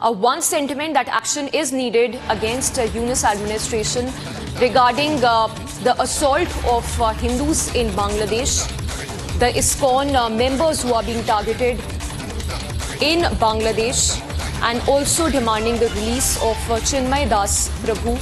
Uh, one sentiment that action is needed against uh, Yunus administration regarding uh, the assault of uh, Hindus in Bangladesh, the ISKCON uh, members who are being targeted in Bangladesh, and also demanding the release of uh, Chinmoy Das Prabhu.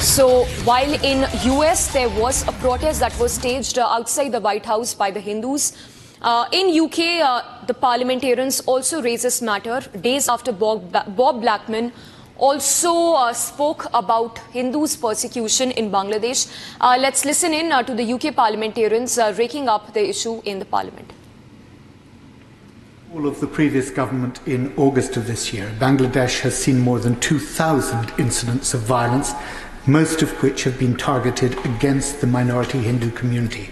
So while in US there was a protest that was staged outside the White House by the Hindus, uh, in UK, uh, the parliamentarians also raised this matter days after Bob, Bob Blackman also uh, spoke about Hindus' persecution in Bangladesh. Uh, let's listen in uh, to the UK parliamentarians uh, raking up the issue in the parliament. All of the previous government in August of this year, Bangladesh has seen more than 2,000 incidents of violence, most of which have been targeted against the minority Hindu community.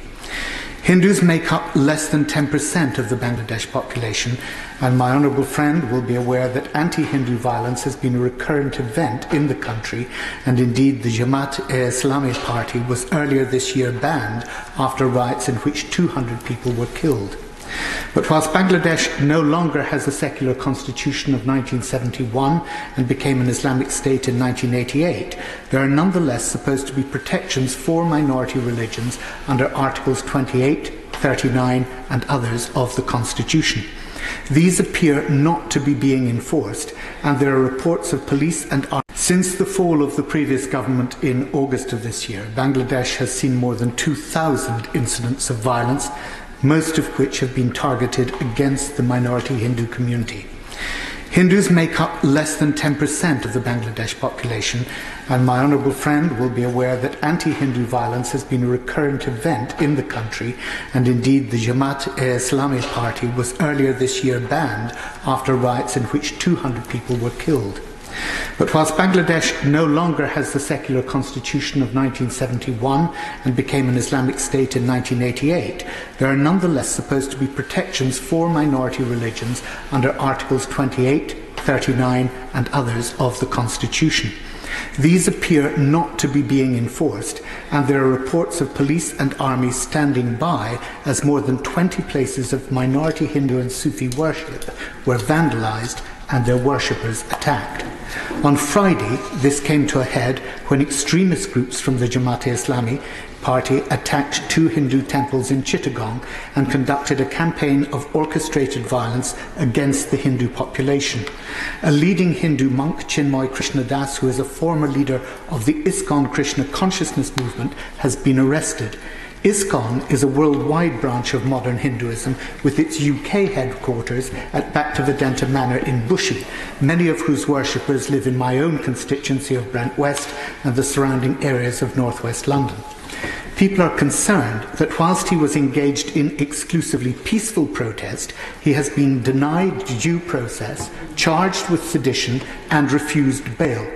Hindus make up less than 10% of the Bangladesh population, and my honourable friend will be aware that anti Hindu violence has been a recurrent event in the country, and indeed the Jamaat e Islami party was earlier this year banned after riots in which 200 people were killed. But whilst Bangladesh no longer has a secular constitution of 1971 and became an Islamic state in 1988, there are nonetheless supposed to be protections for minority religions under Articles 28, 39, and others of the Constitution. These appear not to be being enforced, and there are reports of police and. Since the fall of the previous government in August of this year, Bangladesh has seen more than 2,000 incidents of violence, most of which have been targeted against the minority Hindu community. Hindus make up less than 10% of the Bangladesh population, and my honourable friend will be aware that anti Hindu violence has been a recurrent event in the country, and indeed the Jamaat eh, e Islami party was earlier this year banned after riots in which 200 people were killed. But whilst Bangladesh no longer has the secular constitution of 1971 and became an Islamic state in 1988, there are nonetheless supposed to be protections for minority religions under Articles 28, 39, and others of the Constitution. These appear not to be being enforced, and there are reports of police and army standing by as more than 20 places of minority Hindu and Sufi worship were vandalized and their worshippers attacked. On Friday, this came to a head when extremist groups from the Jamaat-e-Islami party attacked two Hindu temples in Chittagong and conducted a campaign of orchestrated violence against the Hindu population. A leading Hindu monk, Chinmoy Krishna Das, who is a former leader of the ISKCON Krishna consciousness movement, has been arrested. ISKCON is a worldwide branch of modern Hinduism with its UK headquarters at Bhaktivedanta Manor in Bushey, many of whose worshippers live in my own constituency of Brent West and the surrounding areas of northwest London. People are concerned that whilst he was engaged in exclusively peaceful protest, he has been denied due process, charged with sedition, and refused bail.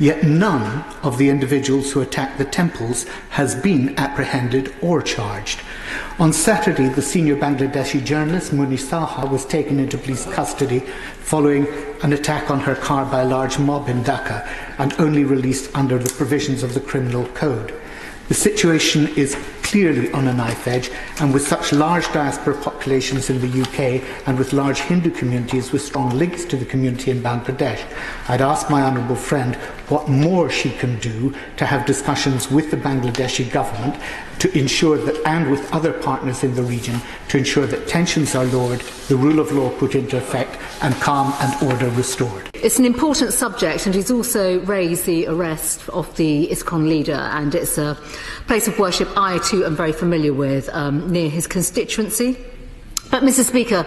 Yet none of the individuals who attacked the temples has been apprehended or charged. On Saturday, the senior Bangladeshi journalist Munni Saha was taken into police custody following an attack on her car by a large mob in Dhaka and only released under the provisions of the criminal code. The situation is clearly on a knife edge, and with such large diaspora populations in the UK and with large Hindu communities with strong links to the community in Bangladesh, I'd ask my honourable friend what more she can do to have discussions with the Bangladeshi government to ensure that, and with other partners in the region, to ensure that tensions are lowered, the rule of law put into effect, and calm and order restored. It's an important subject, and he's also raised the arrest of the ISKCON leader, and it's a place of worship I too am very familiar with um, near his constituency. But, Mr. Speaker,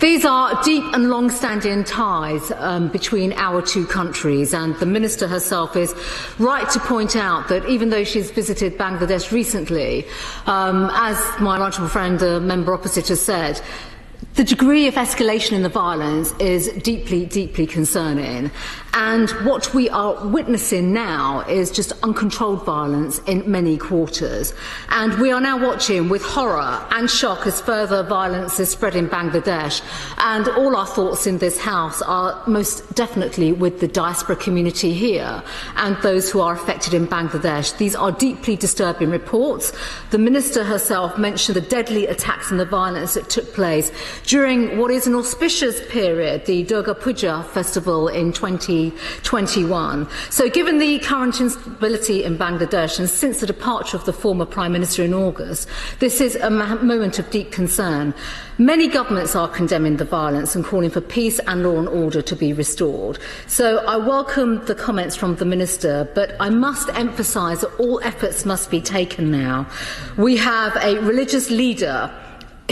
these are deep and long standing ties um, between our two countries, and the Minister herself is right to point out that even though she's visited Bangladesh recently, um, as my honourable friend, the member opposite, has said, the degree of escalation in the violence is deeply, deeply concerning. And what we are witnessing now is just uncontrolled violence in many quarters. And we are now watching with horror and shock as further violence is spread in Bangladesh. And all our thoughts in this House are most definitely with the diaspora community here and those who are affected in Bangladesh. These are deeply disturbing reports. The Minister herself mentioned the deadly attacks and the violence that took place during what is an auspicious period, the Durga Puja festival in 2021. So given the current instability in Bangladesh and since the departure of the former Prime Minister in August, this is a moment of deep concern. Many governments are condemning the violence and calling for peace and law and order to be restored. So I welcome the comments from the Minister, but I must emphasise that all efforts must be taken now. We have a religious leader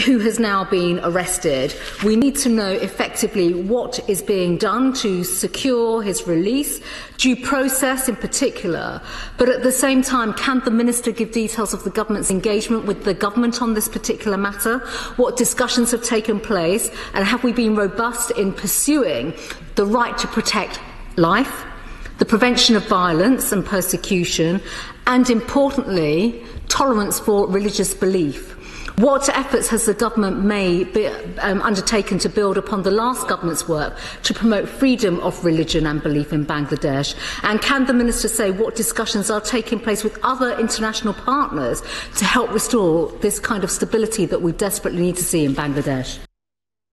who has now been arrested. We need to know effectively what is being done to secure his release, due process in particular. But at the same time, can the Minister give details of the government's engagement with the government on this particular matter? What discussions have taken place? And have we been robust in pursuing the right to protect life? The prevention of violence and persecution, and importantly, tolerance for religious belief. What efforts has the government made be, um, undertaken to build upon the last government's work to promote freedom of religion and belief in Bangladesh? And can the minister say what discussions are taking place with other international partners to help restore this kind of stability that we desperately need to see in Bangladesh?